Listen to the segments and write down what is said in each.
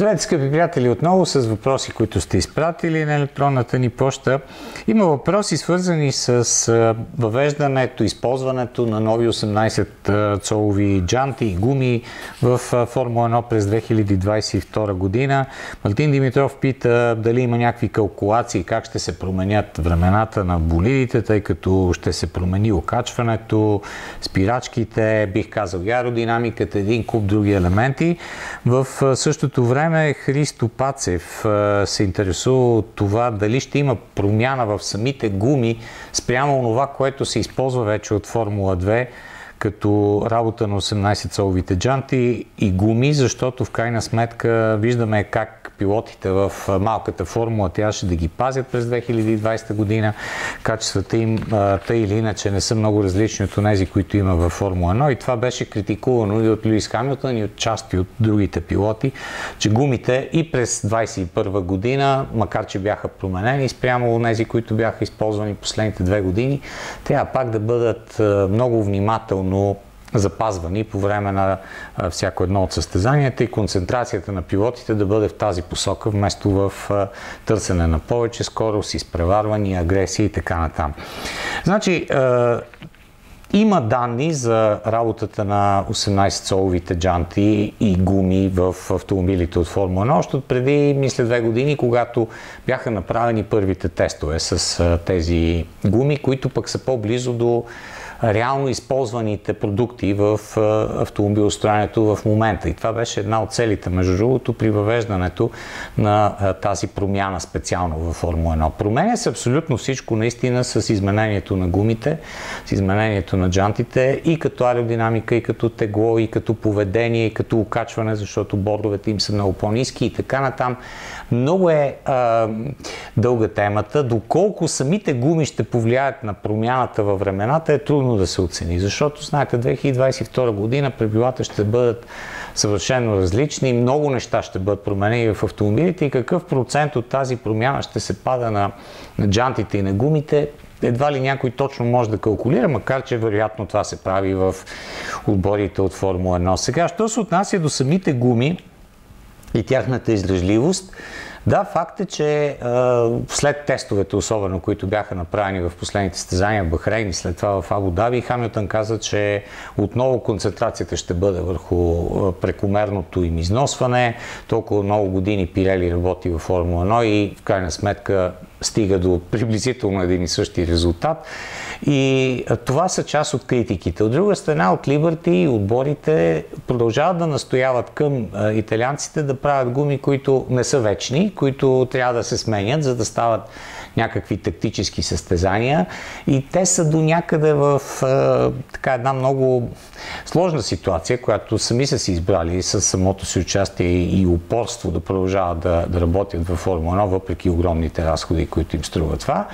Здравейте, скъпи приятели, отново с въпроси, които сте изпратили на електронната ни почта. Има въпроси свързани с въвеждането, използването на нови 18 цолови джанти и гуми в Формула 1 през 2022 година. Мартин Димитров пита дали има някакви калкулации, как ще се променят времената на болидите, тъй като ще се промени окачването, спирачките, бих казал аеродинамиката, един куп други елементи. В същото време време Христо Пацев се интересува от това дали ще има промяна в самите гуми спрямо това, което се използва вече от Формула 2 като работа на 18-цоловите джанти и гуми, защото в крайна сметка виждаме как пилотите в малката формула трябваше да ги пазят през 2020 година. Качествата им, тъй или иначе, не са много различни от тези, които има във Формула 1 и това беше критикувано и от Луис Хамилтън и от части от другите пилоти, че гумите и през 2021 година, макар че бяха променени спрямо тези, които бяха използвани последните две години, трябва пак да бъдат много внимателно запазвани по време на всяко едно от състезанията и концентрацията на пилотите да бъде в тази посока, вместо в търсене на повече скорост, изпреварвания, агресия и така натам. Значи, има данни за работата на 18-цоловите джанти и гуми в автомобилите от Формула 1, още преди, мисля, две години, когато бяха направени първите тестове с тези гуми, които пък са по-близо до реално използваните продукти в автомобилостроенето в момента. И това беше една от целите, между другото, при въвеждането на тази промяна специално във Формула 1. Променя се абсолютно всичко наистина с изменението на гумите, с изменението на джантите и като аеродинамика, и като тегло, и като поведение, и като окачване, защото бордовете им са много по-низки и така натам. Много е а, дълга темата. Доколко самите гуми ще повлияят на промяната във времената е трудно да се оцени, защото знаете 2022 година правилата ще бъдат съвършено различни, много неща ще бъдат променени в автомобилите и какъв процент от тази промяна ще се пада на, на джантите и на гумите, едва ли някой точно може да калкулира, макар че вероятно това се прави в отборите от Формула 1. Сега, що се отнася до самите гуми, и тяхната издръжливост. Да, факт е, че а, след тестовете, особено които бяха направени в последните стезания в Бахрейн и след това в Абу Даби, Хамилтън каза, че отново концентрацията ще бъде върху прекомерното им износване. Толкова много години Пирели работи във Формула 1 и в крайна сметка стига до приблизително един и същи резултат. И това са част от критиките. От друга страна, от Либърти и отборите продължават да настояват към италианците да правят гуми, които не са вечни, които трябва да се сменят, за да стават някакви тактически състезания. И те са до някъде в така една много сложна ситуация, която сами са си избрали с самото си участие и упорство да продължават да, да работят във Формула 1, въпреки огромните разходи, които им струва това.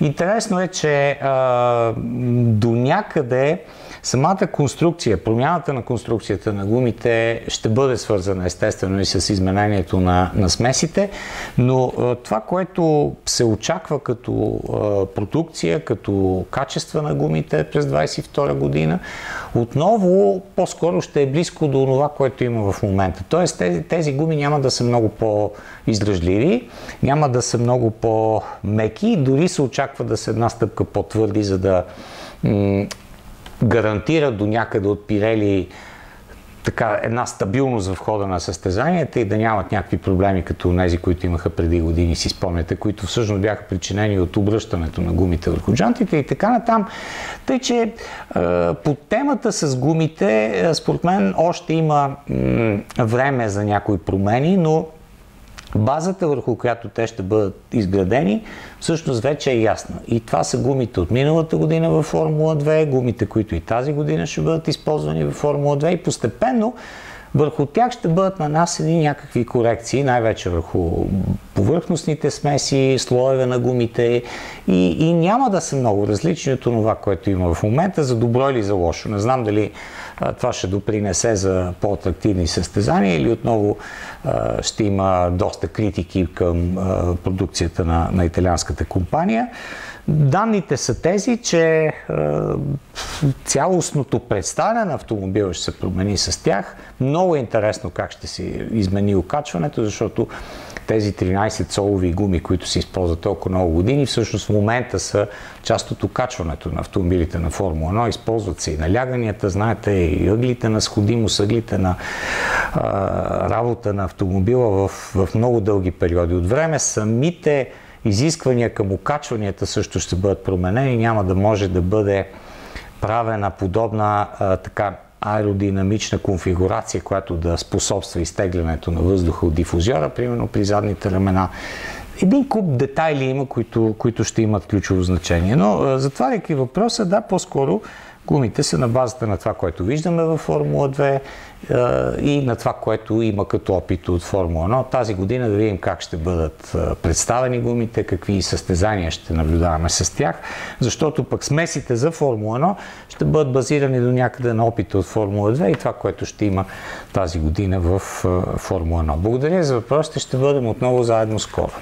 Интересно е, че а, до някъде самата конструкция, промяната на конструкцията на гумите ще бъде свързана естествено и с изменението на, на смесите, но това, което се очаква като продукция, като качество на гумите през 22 година, отново по-скоро ще е близко до това, което има в момента. Тоест тези, тези гуми няма да са много по-издръжливи, няма да са много по-меки, дори се очаква да са една стъпка по-твърди, за да гарантира до някъде от Пирели така една стабилност в хода на състезанията и да нямат някакви проблеми като тези, които имаха преди години, си спомняте, които всъщност бяха причинени от обръщането на гумите върху джантите и така натам. Тъй, че е, по темата с гумите, е, според мен още има време за някои промени, но Базата, върху която те ще бъдат изградени, всъщност вече е ясна. И това са гумите от миналата година във Формула 2, гумите, които и тази година ще бъдат използвани във Формула 2 и постепенно върху тях ще бъдат нанасени някакви корекции, най-вече върху повърхностните смеси, слоеве на гумите и, и няма да са много различни от това, което има в момента, за добро или за лошо. Не знам дали а, това ще допринесе за по-атрактивни състезания или отново а, ще има доста критики към а, продукцията на, на италианската компания. Данните са тези, че е, цялостното представяне на автомобила ще се промени с тях. Много е интересно как ще се измени окачването, защото тези 13 солови гуми, които се използват толкова много години, всъщност в момента са част от окачването на автомобилите на Формула 1. Използват се и наляганията, знаете, и ъглите на сходимост, ъглите на а, работа на автомобила в, в много дълги периоди от време. Самите изисквания към окачванията също ще бъдат променени. Няма да може да бъде правена подобна а, така аеродинамична конфигурация, която да способства изтеглянето на въздуха от дифузиора, примерно при задните рамена. Един куп детайли има, които, които ще имат ключово значение. Но затваряйки въпроса, да, по-скоро Гумите са на базата на това, което виждаме във Формула 2 и на това, което има като опит от Формула 1. Тази година да видим как ще бъдат представени гумите, какви състезания ще наблюдаваме с тях, защото пък смесите за Формула 1 ще бъдат базирани до някъде на опита от Формула 2 и това, което ще има тази година в Формула 1. Благодаря за въпросите, ще бъдем отново заедно скоро.